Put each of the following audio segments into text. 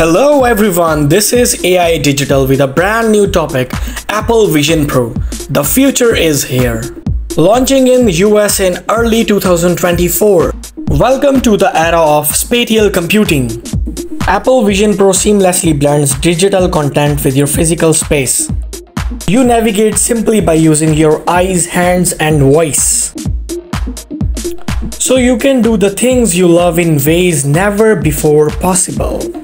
Hello everyone, this is AI Digital with a brand new topic, Apple Vision Pro. The future is here. Launching in the US in early 2024. Welcome to the era of spatial computing. Apple Vision Pro seamlessly blends digital content with your physical space. You navigate simply by using your eyes, hands and voice. So you can do the things you love in ways never before possible.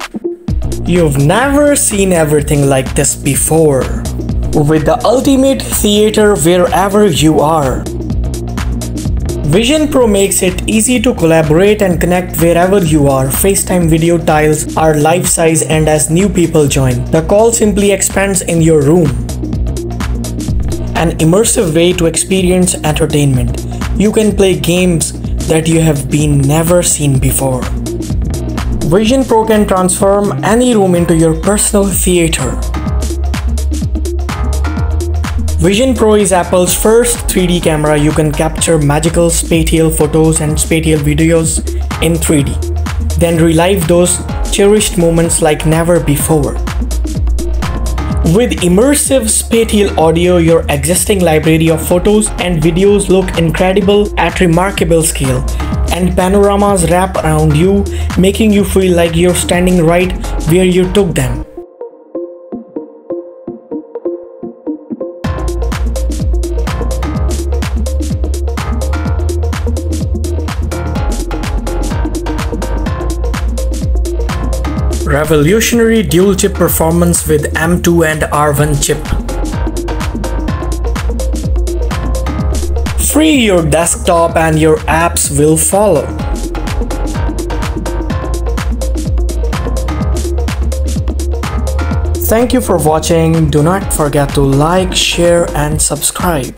You've never seen everything like this before. With the ultimate theater wherever you are. Vision Pro makes it easy to collaborate and connect wherever you are. FaceTime video tiles are life size and as new people join, the call simply expands in your room. An immersive way to experience entertainment. You can play games that you have been never seen before. Vision Pro can transform any room into your personal theater. Vision Pro is Apple's first 3D camera you can capture magical spatial photos and spatial videos in 3D, then relive those cherished moments like never before. With immersive spatial audio, your existing library of photos and videos look incredible at remarkable scale and panoramas wrap around you, making you feel like you're standing right where you took them. Revolutionary dual chip performance with M2 and R1 chip. free your desktop and your apps will follow. Thank you for watching. Do not forget to like, share and subscribe.